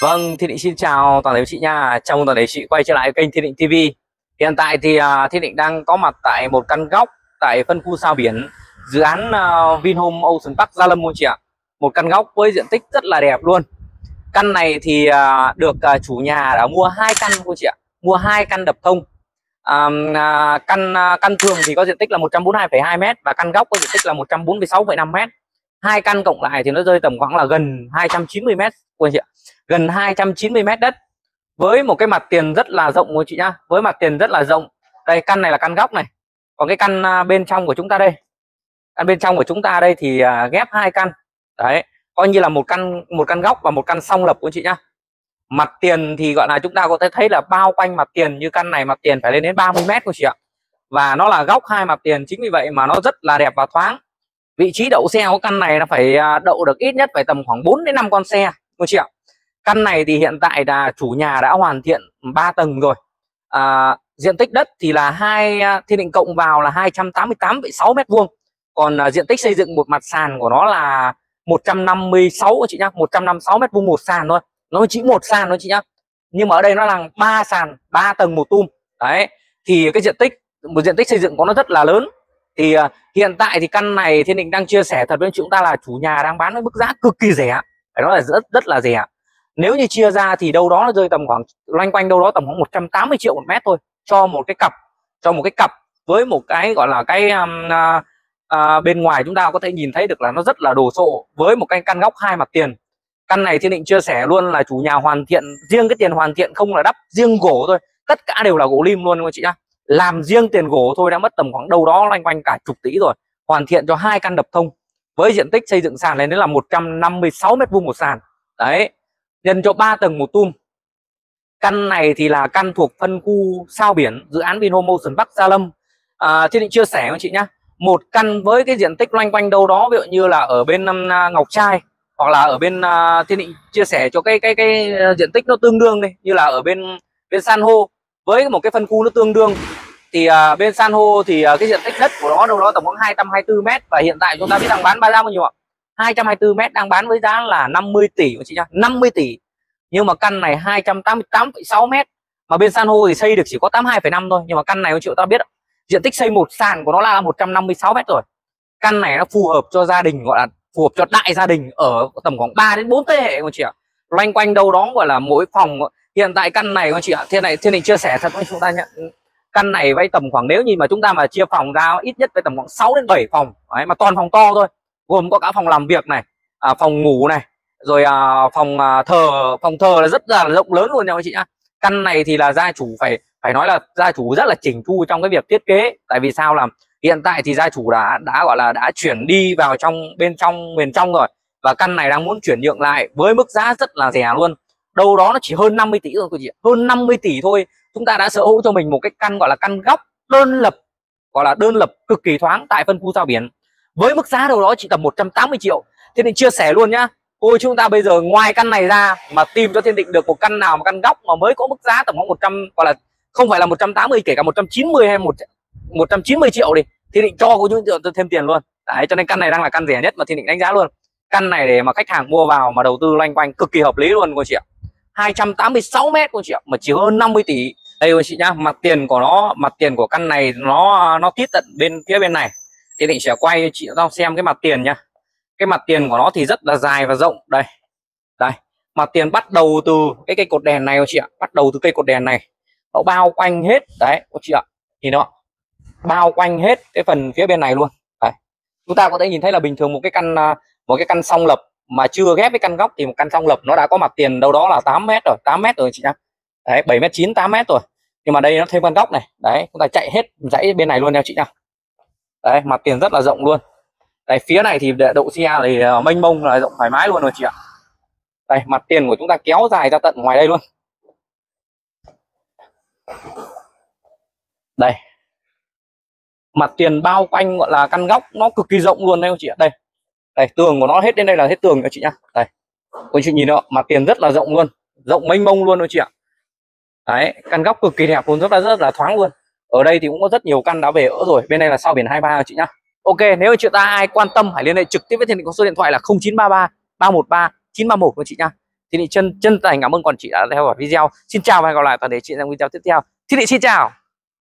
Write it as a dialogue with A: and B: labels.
A: Vâng, Thiên Định xin chào toàn thể chị nha. Chào mừng toàn thể chị quay trở lại kênh Thiên Định TV. Hiện tại thì uh, Thiên Định đang có mặt tại một căn góc tại phân khu sao biển dự án uh, Vinhome Ocean Park Gia Lâm luôn chị ạ. Một căn góc với diện tích rất là đẹp luôn. Căn này thì uh, được uh, chủ nhà đã mua hai căn cô chị ạ. Mua hai căn đập thông. Uh, uh, căn uh, căn thường thì có diện tích là 142,2 m và căn góc có diện tích là 146,5 m. Hai căn cộng lại thì nó rơi tầm khoảng là gần 290 m quên chị ạ. Gần 290 mét đất. Với một cái mặt tiền rất là rộng của chị nhá. Với mặt tiền rất là rộng. Đây, căn này là căn góc này. Còn cái căn à, bên trong của chúng ta đây. Căn bên trong của chúng ta đây thì à, ghép hai căn. Đấy, coi như là một căn một căn góc và một căn song lập của chị nhá. Mặt tiền thì gọi là chúng ta có thể thấy là bao quanh mặt tiền như căn này, mặt tiền phải lên đến 30 mét của chị ạ. Và nó là góc hai mặt tiền. Chính vì vậy mà nó rất là đẹp và thoáng vị trí đậu xe của căn này là phải à, đậu được ít nhất phải tầm khoảng 4 đến 5 con xe cô chị ạ. Căn này thì hiện tại là chủ nhà đã hoàn thiện 3 tầng rồi. À, diện tích đất thì là hai à, thiên định cộng vào là 288,6 mét vuông. Còn à, diện tích xây dựng một mặt sàn của nó là 156 chị nhá 156 mét vuông một sàn thôi. Nó chỉ một sàn thôi chị nhá. Nhưng mà ở đây nó là ba sàn ba tầng một tum. Đấy thì cái diện tích một diện tích xây dựng của nó rất là lớn thì uh, hiện tại thì căn này thiên định đang chia sẻ thật với chúng ta là chủ nhà đang bán với mức giá cực kỳ rẻ phải nói là rất rất là rẻ nếu như chia ra thì đâu đó nó rơi tầm khoảng loanh quanh đâu đó tầm khoảng 180 triệu một mét thôi cho một cái cặp cho một cái cặp với một cái gọi là cái um, uh, uh, bên ngoài chúng ta có thể nhìn thấy được là nó rất là đồ sộ với một cái căn góc hai mặt tiền. Căn này thiên định chia sẻ luôn là chủ nhà hoàn thiện riêng cái tiền hoàn thiện không là đắp riêng gỗ thôi. Tất cả đều là gỗ lim luôn các chị nhá? Làm riêng tiền gỗ thôi đã mất tầm khoảng đâu đó loanh quanh cả chục tỷ rồi. Hoàn thiện cho hai căn đập thông. Với diện tích xây dựng sàn lên đến là 156 mét vuông một sàn. Đấy nhân cho 3 tầng một tum. Căn này thì là căn thuộc phân khu sao biển dự án Vinhome Ocean Park Gia Lâm. À, Thiên định chia sẻ với chị nhá. Một căn với cái diện tích loanh quanh đâu đó ví dụ như là ở bên à, Ngọc Trai hoặc là ở bên à, uh, Thiên định chia sẻ cho cái cái cái à, diện tích nó tương đương đi. Như là ở bên bên san hô. Với một cái phân khu nó tương đương thì uh, bên san hô thì uh, cái diện tích đất của nó đâu đó tổng khoảng 224 mét và hiện tại chúng ta biết đang bán bao nhiêu ạ? 224 mét đang bán với giá là 50 tỷ của chị nhá 50 tỷ. Nhưng mà căn này 288,6 mét. Mà bên san hô thì xây được chỉ có 82,5 thôi nhưng mà căn này triệu ta biết diện tích xây một sàn của nó là 156 mét rồi. Căn này nó phù hợp cho gia đình gọi là phù hợp cho đại gia đình ở tầm khoảng 3 đến 4 thế hệ của chị ạ. Loanh quanh đâu đó gọi là mỗi phòng hiện tại căn này của chị ạ thiên này thiên định chia sẻ thật với chúng ta nhận căn này vay tầm khoảng nếu như mà chúng ta mà chia phòng ra ít nhất phải tầm khoảng 6 đến 7 phòng. Đấy, mà toàn phòng to thôi. Gồm có cả phòng làm việc này à, phòng ngủ này rồi à, phòng à, thờ phòng thờ là rất là rộng lớn luôn nha các chị nhá. Căn này thì là gia chủ phải phải nói là gia chủ rất là chỉnh chu trong cái việc thiết kế. Tại vì sao là hiện tại thì gia chủ đã đã gọi là đã chuyển đi vào trong bên trong miền trong rồi. Và căn này đang muốn chuyển nhượng lại với mức giá rất là rẻ luôn. Đâu đó nó chỉ hơn 50 tỷ thôi cô chị hơn 50 tỷ thôi chúng ta đã sở hữu cho mình một cái căn, gọi là căn góc đơn lập, gọi là đơn lập cực kỳ thoáng tại phân khu sao biển. Với mức giá đâu đó chỉ tầm 180 triệu. Thiên định chia sẻ luôn nhá. Ôi, chúng ta bây giờ ngoài căn này ra mà tìm cho thiên định được một căn nào, một căn góc mà mới có mức giá tầm khoảng 100 gọi là không phải là 180 kể cả 190 hay một 190 triệu đi, thiên định cho cô chú thêm tiền luôn. Đấy, cho nên căn này đang là căn rẻ nhất mà thiên định đánh giá luôn. Căn này để mà khách hàng mua vào mà đầu tư loanh quanh cực kỳ hợp lý luôn cô chị ạ. 286 mét cô chị ạ, mà chỉ hơn 50 tỷ đây anh chị nhá, mặt tiền của nó, mặt tiền của căn này nó nó tít tận bên phía bên này. Thì định sẽ quay cho chị tao xem cái mặt tiền nhá. Cái mặt tiền của nó thì rất là dài và rộng. Đây đây. Mặt tiền bắt đầu từ cái cây cột đèn này chị ạ. Bắt đầu từ cây cột đèn này. Nó bao quanh hết, đấy cô chị ạ. Thì nó bao quanh hết cái phần phía bên này luôn. Đấy. chúng ta có thể nhìn thấy là bình thường một cái căn à, một cái căn song lập mà chưa ghép với căn góc thì một căn song lập nó đã có mặt tiền đâu đó là 8 mét rồi 8 mét rồi chị nhá. Đấy 7 mét 9 8 mét rồi nhưng mà đây nó thêm căn góc này. Đấy, chúng ta chạy hết dãy bên này luôn nha chị nha đấy, mặt tiền rất là rộng luôn. Đấy, phía này thì đậu xe thì ờ, mênh mông là rộng thoải mái luôn rồi chị ạ. Đây, mặt tiền của chúng ta kéo dài ra tận ngoài đây luôn. Đây. Mặt tiền bao quanh gọi là căn góc nó cực kỳ rộng luôn đấy chị ạ? Đây. Đây, tường của nó hết đến đây là hết tường nha chị nhá. Đây. Cô chị nhìn đó mặt tiền rất là rộng luôn. Rộng mênh mông luôn rồi chị ạ đấy, căn góc cực kỳ đẹp luôn, rất là rất là thoáng luôn. Ở đây thì cũng có rất nhiều căn đã về ở rồi. Bên đây là sau biển 23 chị nhá. Ok, nếu chị ta ai quan tâm hãy liên hệ trực tiếp với thiên định có số điện thoại là 0933 313 931 của chị nhá. Thiên Định chân chân thành cảm ơn còn chị đã theo dõi video. Xin chào và hẹn gặp lại toàn thể chị trong video tiếp theo. Thiên Định xin chào!